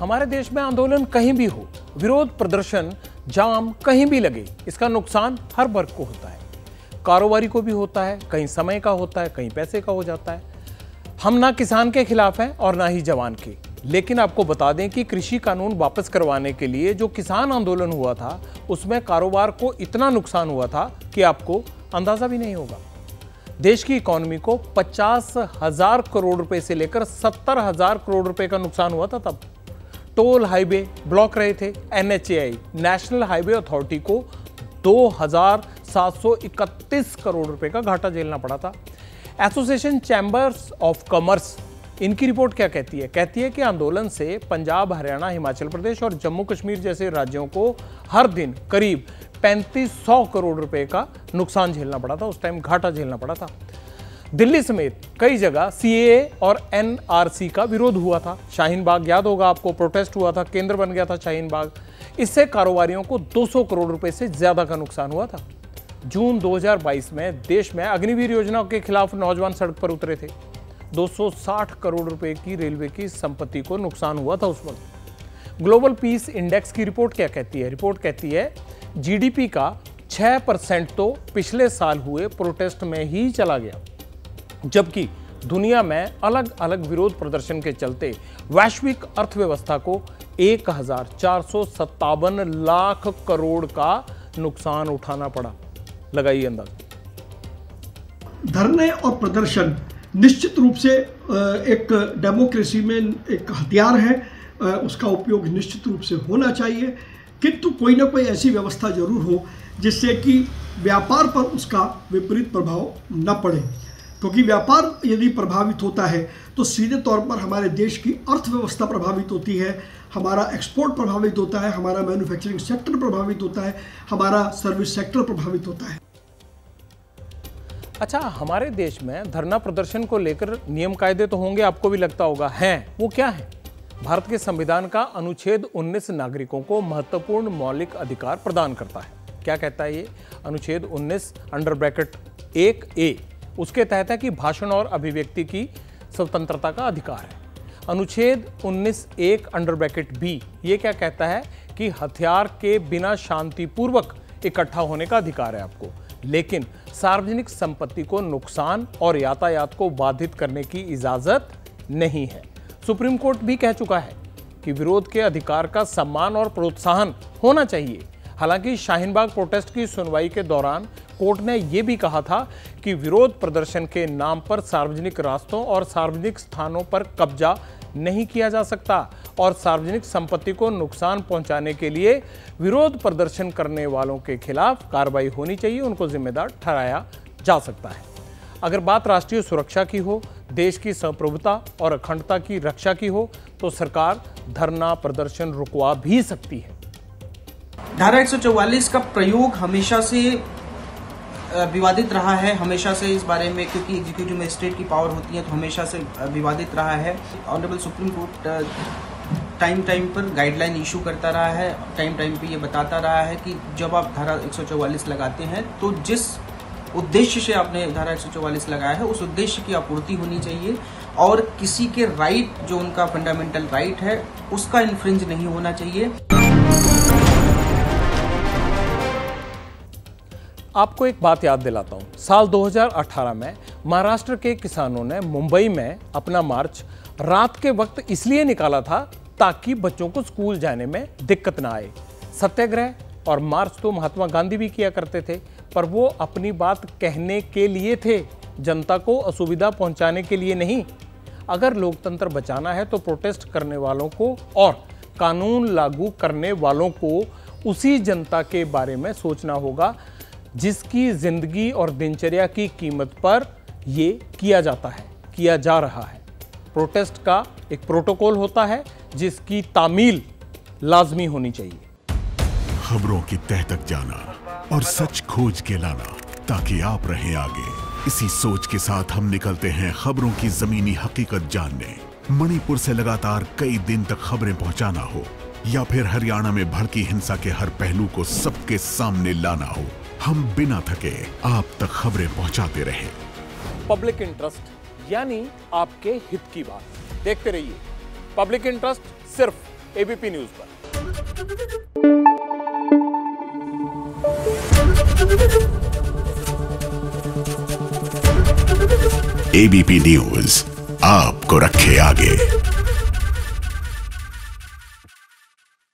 हमारे देश में आंदोलन कहीं भी हो, विरोध प्रदर्शन, जाम कहीं भी लगे, इसका नुकसान हर वर्ग को होता है। कारोबारी को भी होता है, कहीं समय का होता है, कहीं पैसे का हो जाता है। हम ना किसान के खिलाफ हैं और ना ही जवान के। लेकिन आपको बता दें कि कृषि कानून वापस करवाने के लिए जो किसान आंदोलन हुआ था, उसमें कारोबार को इतना नुकसान हुआ था कि आपको अंदाज़ा भी नहीं होगा। देश की इकोनॉमी को पचास हज़ार करोड़ रुपए से लेकर सत्तर हज़ार करोड़ रुपए का नुकसान हुआ था तब। टोल हाईवे ब्लॉक रहे थे। एनएचएआई, नेशनल हाईवे अथॉरिटी को 2731 करोड़ रुपए का घाटा झेलना पड़ा था। एसोसिएशन चैम्बर्स ऑफ़ कॉमर्स, इनकी रिपोर्ट क्या कहती है? कहती है कि आंदोलन से पंजाब, हरियाणा, हिमाचल प्रदेश और जम्मू कश्मीर जैसे राज्यों को हर दिन करीब पैंतीस सौ करोड़ रुपए का नुकसान झेलना पड़ा था। उस टाइम घाटा झेलना पड़ा था। दिल्ली समेत कई जगह सीएए और एनआरसी का विरोध हुआ था। शाहीन बाग याद होगा आपको प्रोटेस्ट हुआ था, केंद्र बन गया था शाहीन बाग। इससे कारोबारियों को 200 करोड़ रुपए से ज़्यादा का नुकसान हुआ था। जून 2022 में देश में अग्निवीर योजना के खिलाफ नौजवान सड़क पर उतरे थे। 260 करोड़ रुपए की रेलवे की संपत्ति को नुकसान हुआ था उस वक्त। ग्लोबल पीस इंडेक्स की रिपोर्ट क्या कहती है? रिपोर्ट कहती है, जीडीपी का 6 परसेंट तो पिछले साल हुए प्रोटेस्ट में ही चला गया। जबकि दुनिया में अलग अलग विरोध प्रदर्शन के चलते वैश्विक अर्थव्यवस्था को एक हज़ार चार सौ सत्तावन लाख करोड़ का नुकसान उठाना पड़ा। लगाइए अंदाज। धरने और प्रदर्शन निश्चित रूप से एक डेमोक्रेसी में एक हथियार है। उसका उपयोग निश्चित रूप से होना चाहिए। किंतु कोई ना कोई ऐसी व्यवस्था ज़रूर हो जिससे कि व्यापार पर उसका विपरीत प्रभाव न पड़े। क्योंकि व्यापार यदि प्रभावित होता है तो सीधे तौर पर हमारे देश की अर्थव्यवस्था प्रभावित होती है, हमारा एक्सपोर्ट प्रभावित होता है, हमारा मैन्युफैक्चरिंग सेक्टर प्रभावित होता है, हमारा सर्विस सेक्टर प्रभावित होता है। अच्छा हमारे देश में धरना प्रदर्शन को लेकर नियम कायदे तो होंगे, आपको भी लगता होगा, हैं, वो क्या है? भारत के संविधान का अनुच्छेद 19 नागरिकों को महत्वपूर्ण मौलिक अधिकार प्रदान करता है। क्या कहता है ये? अनुच्छेद 19 अंडर ब्रैकेट एक ए। उसके तहत है कि भाषण और अभिव्यक्ति की स्वतंत्रता का अधिकार है। अनुच्छेद 19 एक अंडर ब्रैकेट बी, ये क्या कहता है कि हथियार के बिना शांतिपूर्वक इकट्ठा होने का अधिकार है आपको। लेकिन सार्वजनिक संपत्ति को नुकसान और यातायात को बाधित करने की इजाज़त नहीं है। सुप्रीम कोर्ट भी कह चुका है कि विरोध के अधिकार का सम्मान और प्रोत्साहन होना चाहिए। हालाँकि शाहीनबाग प्रोटेस्ट की सुनवाई के दौरान कोर्ट ने यह भी कहा था कि विरोध प्रदर्शन के नाम पर सार्वजनिक रास्तों और सार्वजनिक स्थानों पर कब्जा नहीं किया जा सकता और सार्वजनिक संपत्ति को नुकसान पहुँचाने के लिए विरोध प्रदर्शन करने वालों के खिलाफ कार्रवाई होनी चाहिए, उनको जिम्मेदार ठहराया जा सकता है। अगर बात राष्ट्रीय सुरक्षा की हो, देश की संप्रभुता और अखंडता की रक्षा की हो तो सरकार धरना प्रदर्शन रुकवा भी सकती है। धारा 144 का प्रयोग हमेशा से विवादित रहा है, हमेशा से इस बारे में, क्योंकि एग्जीक्यूटिव मजिस्ट्रेट की पावर होती है तो हमेशा से विवादित रहा है। Honourable supreme court time time पर गाइडलाइन इशू करता रहा है टाइम टाइम पे ये बताता रहा है कि जब आप धारा 144 लगाते हैं तो जिस उद्देश्य से आपने धारा 144 लगाया है, उस उद्देश्य की आपूर्ति होनी चाहिए, और किसी के राइट जो उनका फंडामेंटल राइट है, उसका इन्फ्रिंज नहीं होना चाहिए। आपको एक बात याद दिलाता हूँ। साल 2018 में महाराष्ट्र के किसानों ने मुंबई में अपना मार्च रात के वक्त इसलिए निकाला था ताकि बच्चों को स्कूल जाने में दिक्कत ना आए। सत्याग्रह और मार्च तो महात्मा गांधी भी किया करते थे, पर वो अपनी बात कहने के लिए थे, जनता को असुविधा पहुँचाने के लिए नहीं। अगर लोकतंत्र बचाना है तो प्रोटेस्ट करने वालों को और कानून लागू करने वालों को उसी जनता के बारे में सोचना होगा। जिसकी ज़िंदगी और दिनचर्या की कीमत पर ये किया जाता है, किया जा रहा है। प्रोटेस्ट का एक प्रोटोकॉल होता है जिसकी तामील लाजमी होनी चाहिए। खबरों की तह तक जाना और सच खोज के लाना, ताकि आप रहे आगे। इसी सोच के साथ हम निकलते हैं खबरों की जमीनी हकीकत जानने। मणिपुर से लगातार कई दिन तक खबरें पहुंचाना हो, या फिर हरियाणा में भड़की हिंसा के हर पहलू को सबके सामने लाना हो। हम बिना थके आप तक खबरें पहुंचाते रहे। पब्लिक इंटरेस्ट यानी आपके हित की बात। देखते रहिए। पब्लिक इंटरेस्ट सिर्फ़ एबीपी न्यूज़ पर। एबीपी न्यूज़ आपको रखे आगे।